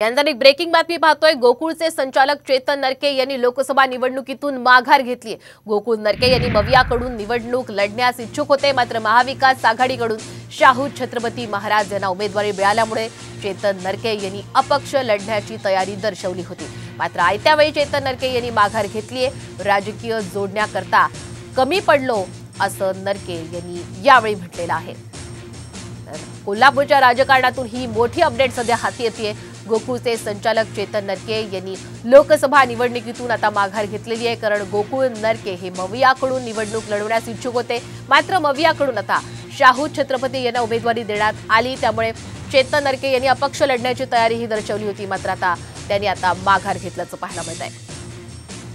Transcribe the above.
यानंतर एक ब्रेकिंग बातमी पाहतोय गोकुळचे संचालक चेतन नरके लोकसभा निवडणुकीतून माघार घेतली. नरके यांनी मवियाकडून निवडणूक लढण्यास इच्छुक होते, मात्र महाविकास आघाडीकडून शाहू छत्रपती महाराज यांना उमेदवारी मिळाल्यामुळे चेतन नरके यांनी अपक्ष लढण्याची तयारी दर्शवली होती. मात्र आयत्या चेतन नरके यांनी माघार घेतलीये राजकीय कमी पडलो असं नरके यांनी ही मोठी अपडेट सध्या हाती येते गोकुळचे संचालक चेतन नरके यांनी लोकसभा निवडणुकीतून आता माघार घेतलेली आहे. कारण गोकुळ नरके हे मवियाकडून निवडणूक लढवण्यास इच्छुक होते. मात्र मवियाकडून आता शाहू छत्रपती यांना उमेदवारी देण्यात आली. त्यामुळे चेतन नरके यांनी अपक्ष लढण्याची तयारीही दर्शवली होती. मात्र आता त्यांनी आता माघार घेतल्याचं पाहायला मिळत आहे